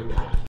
Amen.